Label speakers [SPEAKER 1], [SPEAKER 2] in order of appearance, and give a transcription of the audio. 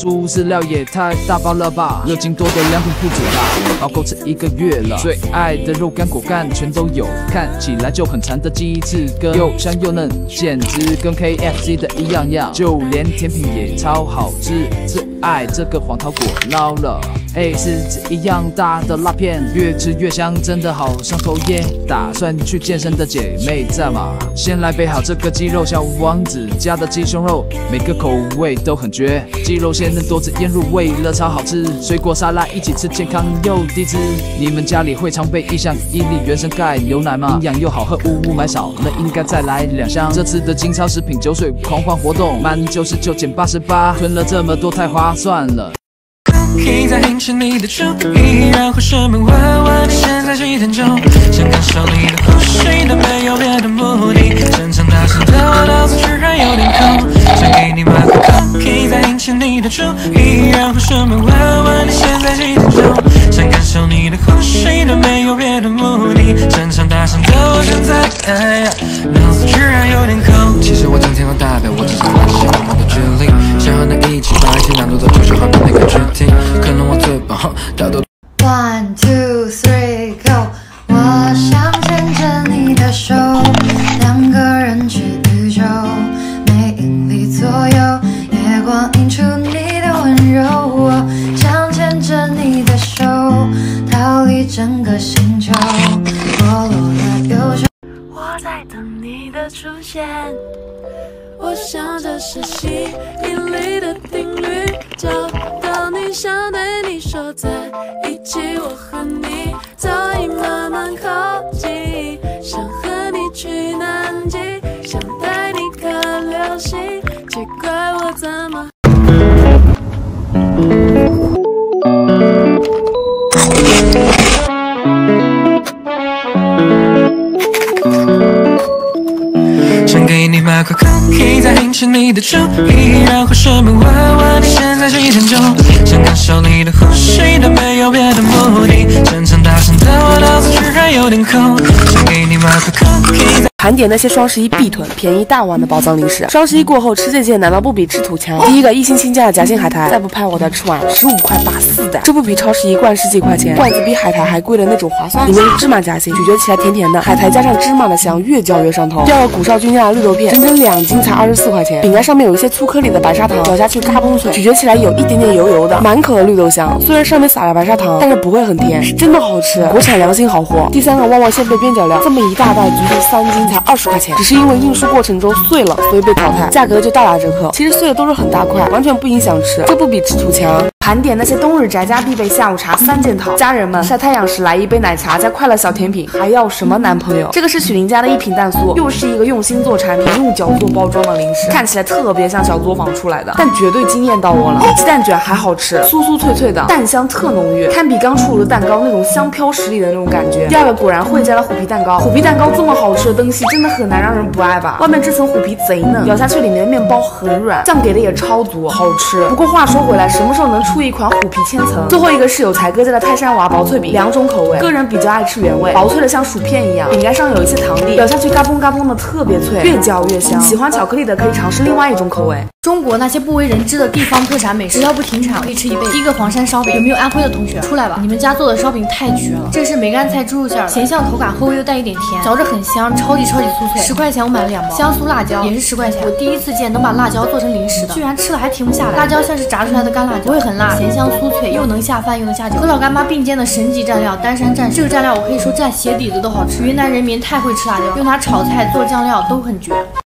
[SPEAKER 1] 猪饲料也太大包了吧，热情多的良品不止吧，熬够吃一个月了。最爱的肉干果干全都有，看起来就很馋的鸡翅根，又香又嫩，简直跟 KFC 的一样样。就连甜品也超好吃，最爱这个黄桃果捞了。哎，狮子一样大的辣片，越吃越香，真的好上头耶！打算去健身的姐妹在吗？先来备好这个鸡肉小王子家的鸡胸肉，每个口味都很绝，鸡肉鲜嫩多汁腌入味了超好吃，水果沙拉一起吃健康又低脂。你们家里会常备一箱伊利原生钙牛奶吗？营养又好喝，呜呜买少了应该再来两箱。这次的金超食品酒水狂欢活动，满九十九减八十八，囤了这么多太划算了。
[SPEAKER 2] Cookie 在迎吃你的注意，然后生闷问问你现在几点钟？想感受你的呼吸，但没有别的目的。正常大声的我脑子居然有点空，想给你买块 Cookie 在引起你的注意，然后生闷问问你现在几点钟？想感受你的呼吸，但没有别的目的。正常大声的我现在，
[SPEAKER 3] One two three go，我想牵着你的手，两个人去宇宙，没引力左右，月光映出你的温柔。我想牵着你的手，逃离整个星球，脱落了忧愁。
[SPEAKER 4] 我在等你的出现。我想这是吸引力的定律，找到你，想对手在一起，我和你早已慢慢靠近，想和你去南极，想带你看流星，奇怪我怎么？
[SPEAKER 2] 给你买块 cookie，再引起你的注意，然后顺便问问你现在几点钟？想感受你的呼吸，但没有别的目的。正常大声的我脑子居然有点空，想给你买块。
[SPEAKER 5] 盘点那些双十一必囤、便宜大碗的宝藏零食。双十一过后吃这些难道不比吃土强？第一个一星期价的夹心海苔，再不拍我再吃完十五块八四袋，这不比超市一罐十几块钱，罐子比海苔还贵的那种划算。里面是芝麻夹心，咀嚼起来甜甜的，海苔加上芝麻的香，越嚼越上头。第二个古少君家的绿豆片，整整两斤才二十四块钱，饼干上面有一些粗颗粒的白砂糖，咬下去嘎嘣脆，咀嚼起来有一点点油油的，满口的绿豆香。虽然上面撒了白砂糖，但是不会很甜，是真的好吃，国产良心好货。第三个旺旺鲜贝边角料，这么一大袋，足足三斤才二十块钱，只是因为运输过程中碎了，所以被淘汰，价格就大打折扣。其实碎的都是很大块，完全不影响吃，这不比吃土强。盘点那些冬日宅家必备下午茶三件套，家人们晒太阳时来一杯奶茶加快乐小甜品，还要什么男朋友？这个是许林家的一瓶蛋酥，又是一个用心做产品、用脚做包装的零食，看起来特别像小作坊出来的，但绝对惊艳到我了，比鸡蛋卷还好吃，酥酥脆脆的，蛋香特浓郁，堪比刚出炉的蛋糕那种香飘十里的那种感觉。第二个果然惠家的虎皮蛋糕，虎皮蛋糕这么好吃的东西，真的很难让人不爱吧？外面这层虎皮贼嫩，咬下去里面的面包很软，酱给的也超足，好吃。不过话说回来，什么时候能出一款虎皮千层？最后一个是有才哥家的泰山娃薄脆饼，两种口味，个人比较爱吃原味，薄脆的像薯片一样，饼干上有一些糖粒，咬下去嘎嘣嘎嘣的特别脆，越嚼越香。喜欢巧克力的可以尝试另外一种口味。
[SPEAKER 6] 中国那些不为人知的地方特产美食，只要不停产，可以吃一辈子。第一个黄山烧饼，有没有安徽的同学出来吧？你们家做的烧饼太绝了！这是梅干菜猪肉馅儿的，咸香口感，后味又带一点甜，嚼着很香，超级超级酥脆。十块钱我买了两包。香酥辣椒也是十块钱，我第一次见能把辣椒做成零食的，居然吃了还停不下来。辣椒像是炸出来的干辣椒，不会很咸香酥脆，又能下饭又能下酒。和老干妈并肩的神级蘸料丹山蘸这个蘸料我可以说蘸鞋底子都好吃。云南人民太会吃辣椒，用它炒菜做酱料都很绝。